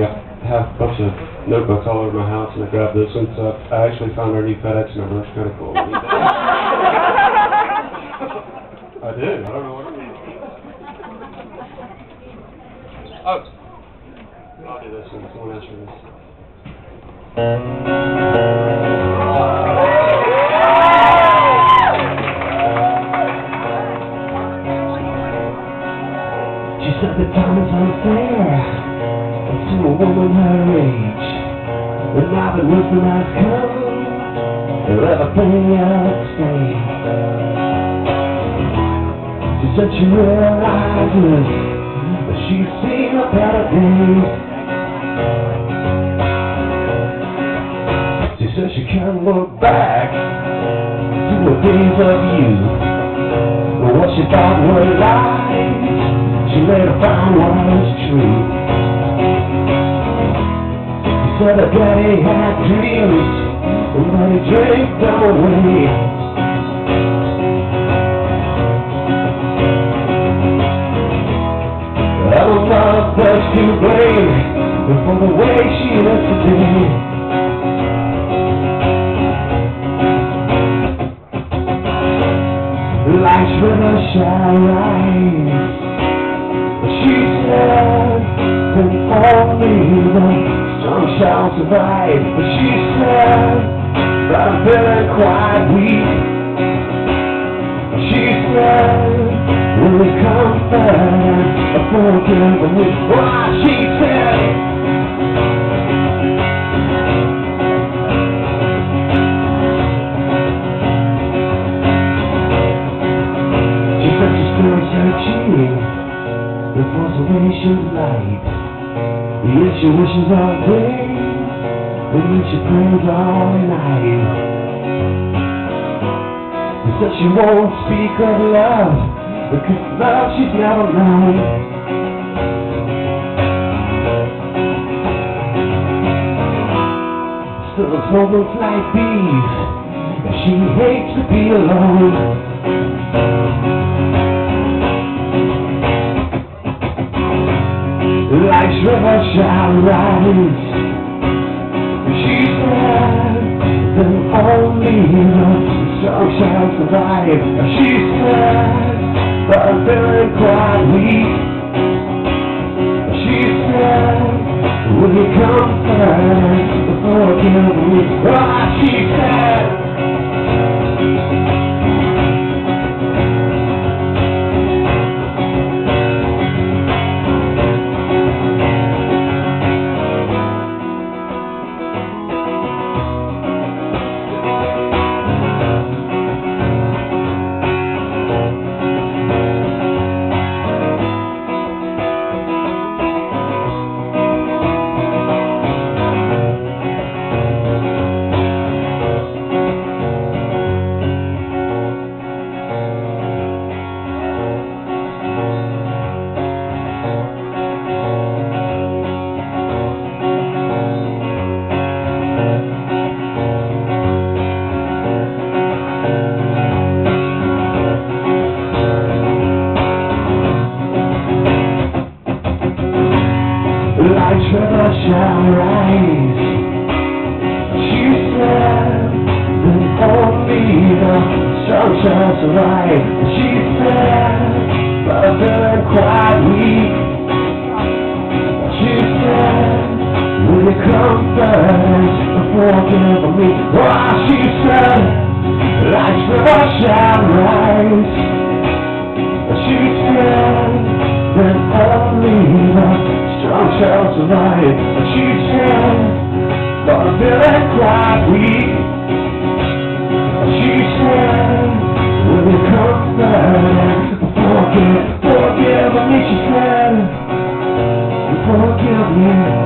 funny. I have a bunch of notebooks all over my house, and I grabbed this one, so I actually found our new FedEx number. It's kind of cool. I did. I don't know what it means. Oh. I'll do this one. Someone else for this. She said the time is unfair uh, to a woman her age. But now that wisdom has come, everything else stays. She said she realizes that she's seen a better days. She said she can't look back to the days of youth. But what she thought were lies, she later found was true. Said her daddy had dreams, but he drank away. I don't know what's to blame for the way she is today. Life's river shall rise. She said that only the strong shall survive. She said I'm feeling quite weak. She said, will you come back and forgive me? Why she said, she said she's still searching the consolation light. Yes, she wishes all day, and then she prays all night. Said she won't speak of love, because love she's never known. Still it's moments like that she hates to be alone. River shall rise. She said that only the strong shall survive. She said I'm feeling quite weak. She said, will you come first before forgive me? Ah, she said. She said that only the shall survive. She said, but feeling quite weak. She said, will you before giving me? Why she said, life's river shall rise. fell tonight. And she said, Mother cry weak. She said, Will you come back? Forgive, forgive me, she said. Forgive me.